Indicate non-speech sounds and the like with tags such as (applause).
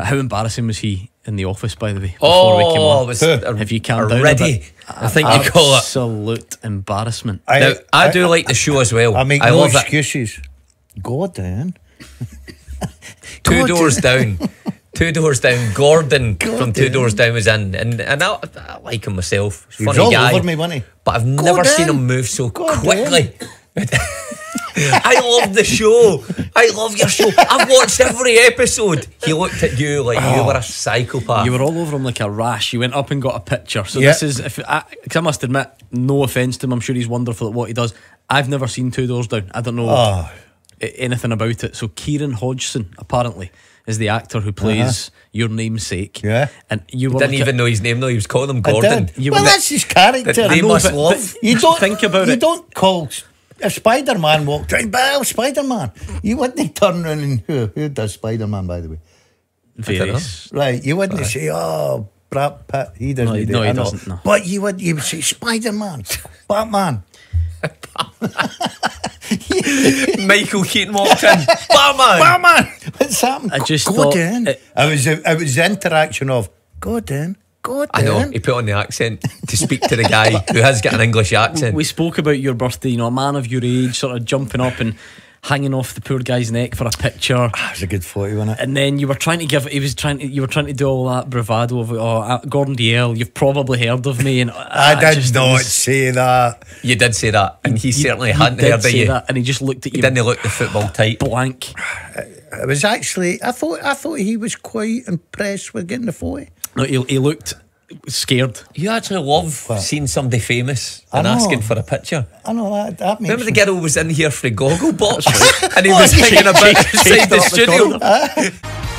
Uh, how embarrassing was he in the office, by the way? before we came Oh, on? it was Have you calmed down already? I think you call it. Absolute embarrassment. I, Now, I, do like the show as well. I make I no love it. excuses. Go down. (laughs) Two Go doors down. down. Two doors down. Gordon from Two Doors Down was in, and and I, I like him myself. He was Funny all guy. over me, wasn't? But I've never seen him move so Go quickly. (laughs) I love the show. I love your show. (laughs) I've watched every episode. He looked at you like you were a oh. psychopath. You were all over him like a rash. You went up and got a picture. So Yeah. this is, if I, I must admit, no offense to him. I'm sure he's wonderful at what he does. I've never seen Two Doors Down. I don't know Oh. anything about it. So Kieran Hodgson apparently is the actor who plays uh-huh. your namesake. Yeah. and you were didn't even know his name though. He was calling him Gordon. Well, that's his character. They know, must but- love. but You don't think about you it. You don't call if Spider Man walked around, well, Spider Man. You wouldn't turn around and who, who does Spider Man, by the way? various. Right, you wouldn't say, oh, Brad Pitt. He doesn't. No, he- do no, he doesn't, no. But you would. You would say Spider Man, Batman. (laughs) Michael Keaton walked in. Batman. Batman. What's happened? I just go thought down. it- It, was. It was the interaction of go down, go down. I know. He put on the accent to speak to the guy who has got an English accent. We spoke about your birthday. You know, a man of your age, sort of jumping up and hanging off the poor guy's neck for a picture. That was a good photo, wasn't it? And then you were trying to give. He was trying to. You were trying to do all that bravado of, oh, uh, Gordon Dalziel. You've probably heard of me, and (laughs) I uh, did just- it not was- say that. You did say that, and he you- certainly you hadn't did heard of say you. that, and he just looked at He you didn't look the football type. blank. It was actually. I thought. I thought he was quite impressed with getting the photo. No, he, he looked scared. You actually love seeing somebody famous and know. asking for a picture. I know that. That makes. Remember the me- girl was in here for a Gogglebox and he was taking a bit Chased inside the the studio. corridor. (laughs)